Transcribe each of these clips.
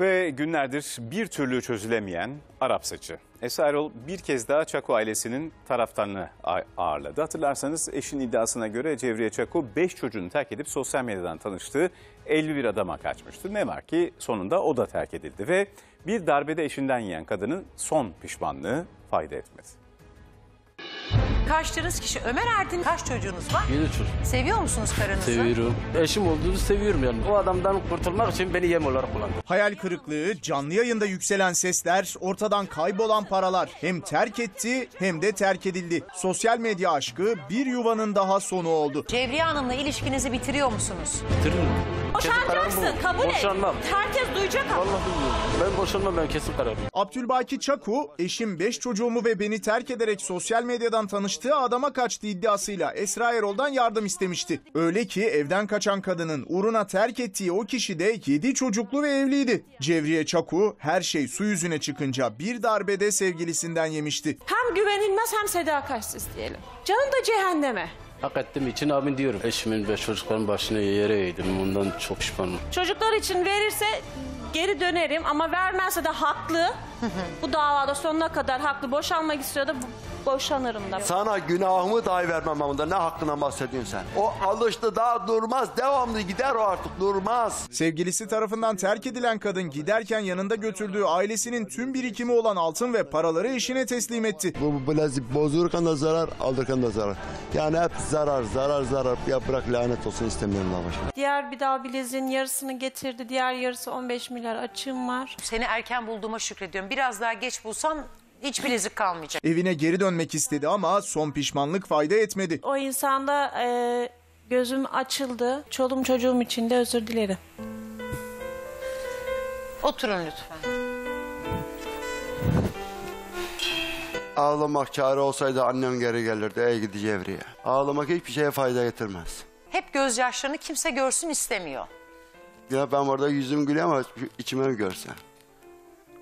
Ve günlerdir bir türlü çözülemeyen Arap saçı. Esra Erol bir kez daha Çako ailesinin taraftarını a- ağırladı. Hatırlarsanız eşin iddiasına göre Cevriye Çako 5 çocuğunu terk edip sosyal medyadan tanıştığı evli bir adama kaçmıştı. Ne var ki sonunda o da terk edildi ve bir darbede eşinden yiyen kadının son pişmanlığı fayda etmedi. Kaçtığınız kişi Ömer Erdin kaç çocuğunuz var? Yedi çocuk. Seviyor musunuz karınızı? Seviyorum. Eşim olduğunu seviyorum yani. O adamdan kurtulmak için beni yem olarak kullandı. Hayal kırıklığı, canlı yayında yükselen sesler, ortadan kaybolan paralar hem terk etti hem de terk edildi. Sosyal medya aşkı bir yuvanın daha sonu oldu. Cevriye Hanım'la ilişkinizi bitiriyor musunuz? Bitiririm. Boşanacaksın kabul et. Boşanmam. Herkes duyacak ama. Vallahi bilmiyorum. Ben boşanmam ben kesin kararım. Abdülbaki Çaku, eşim 5 çocuğumu ve beni terk ederek sosyal medyadan tanıştığı adama kaçtı iddiasıyla Esra Erol'dan yardım istemişti. Öyle ki evden kaçan kadının uğruna terk ettiği o kişi de 7 çocuklu ve evliydi. Cevriye Çaku her şey su yüzüne çıkınca bir darbede sevgilisinden yemişti. Hem güvenilmez hem sadakatsiz diyelim. Canım da cehenneme. Hak ettiğim için amin diyorum. Eşimin ve çocukların başına yere eğdim. Ondan çok pişmanım. Çocuklar için verirse geri dönerim ama vermezse de haklı. Bu davada sonuna kadar haklı. Boşanmak istiyor da boşanırım da. Sana günahımı dahi vermem ama ne hakkından bahsediyorsun sen? O alıştı daha durmaz. Devamlı gider o artık durmaz. Sevgilisi tarafından terk edilen kadın giderken yanında götürdüğü ailesinin tüm birikimi olan altın ve paraları eşine teslim etti. Bu bilezik bozulurken de zarar, alırken de zarar. Yani hep zarar, zarar, zarar. Ya bırak lanet olsun istemiyorum daha başka. Diğer bir daha bileziğin yarısını getirdi. Diğer yarısı 15 milyar açığım var. Seni erken bulduğuma şükrediyorum. Biraz daha geç bulsam hiç bilezik kalmayacak. Evine geri dönmek istedi ama son pişmanlık fayda etmedi. O insanda e, gözüm açıldı. Çoluğum çocuğum için de özür dilerim. Oturun lütfen. Ağlamak çare olsaydı annem geri gelirdi. Ey gidi Cevriye. Ağlamak hiçbir şeye fayda getirmez. Hep gözyaşlarını kimse görsün istemiyor. Ya ben orada yüzüm gülüyor ama içime mi görsen?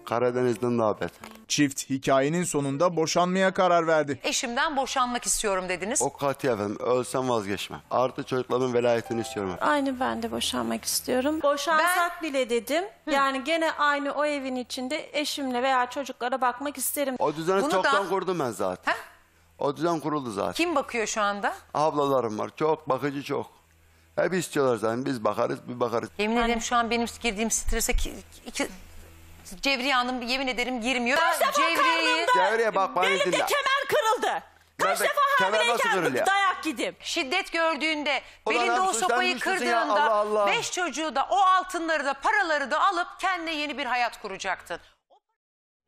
Karadeniz'den daha beter. Çift hikayenin sonunda boşanmaya karar verdi. Eşimden boşanmak istiyorum dediniz. O katı efendim. Ölsem vazgeçmem. Artı çocuklarımın velayetini istiyorum. efendim. Aynı ben de boşanmak istiyorum. Boşansak bile dedim. Yani gene aynı o evin içinde eşimle veya çocuklara bakmak isterim. O düzeni Bunu çoktan da- kurdum ben zaten. He? O düzen kuruldu zaten. Kim bakıyor şu anda? Ablalarım var. Çok bakıcı çok. Hep istiyorlar zaten. Biz bakarız, bir bakarız. Yemin ederim şu an benim girdiğim strese ki, iki, Cevriye Hanım yemin ederim girmiyor. Cevriye'yi Cevriye bak bana Benim de dinle. kemer kırıldı. Kaç Nerede? defa Kemer nasıl hamileyken kırılıyor? dayak gidim. şiddet gördüğünde Ulan belinde o sopayı ya, kırdığında Allah Allah. beş çocuğu da o altınları da paraları da alıp kendine yeni bir hayat kuracaktın.